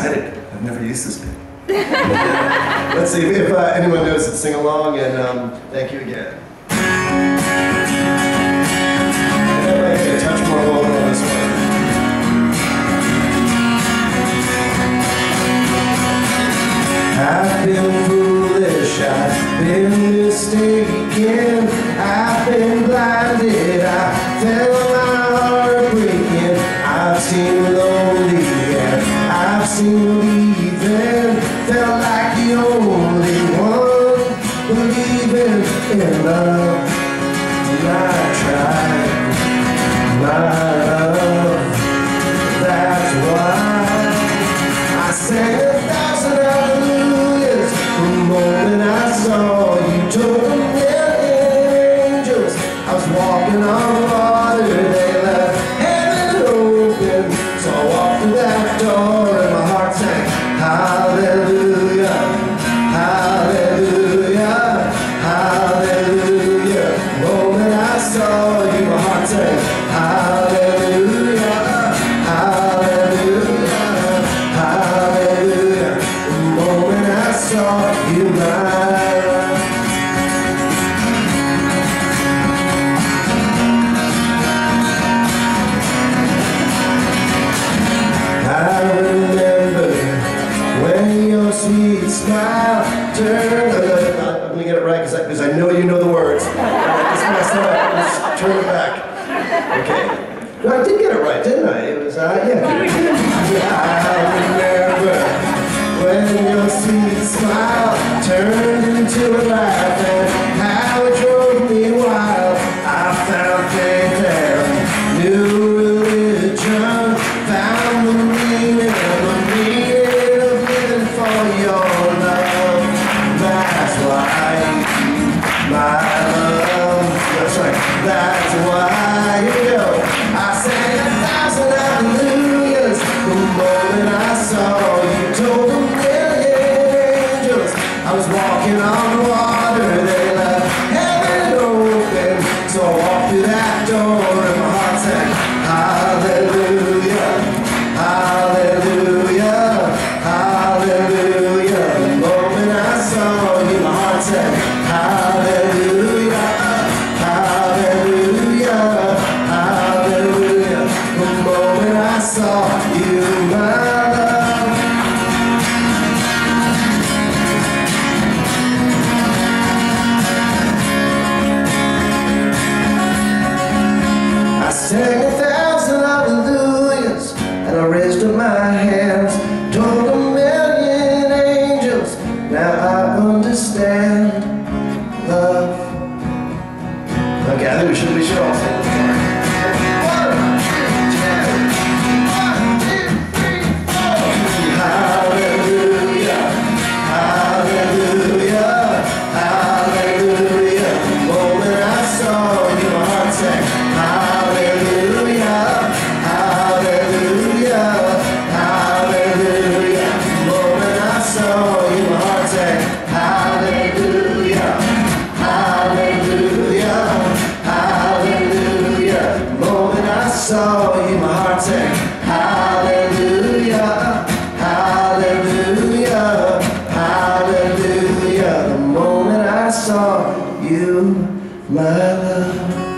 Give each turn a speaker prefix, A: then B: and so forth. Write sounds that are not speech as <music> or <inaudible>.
A: excited. I've never used this bit. <laughs> Let's see if uh, anyone knows it. Sing along, and um, thank you again. I've been foolish, I've been mistaken, I've been blinded, I fell believing, felt like the only one believing in love. And I tried, my love. turn. I'm gonna get it right because I, I, know you know the words. I just messed up. Just turn it back. Okay. No, I did get it right, didn't I? It was, uh, yeah. how We should be strong. Hallelujah, hallelujah, hallelujah. The moment I saw you, my love.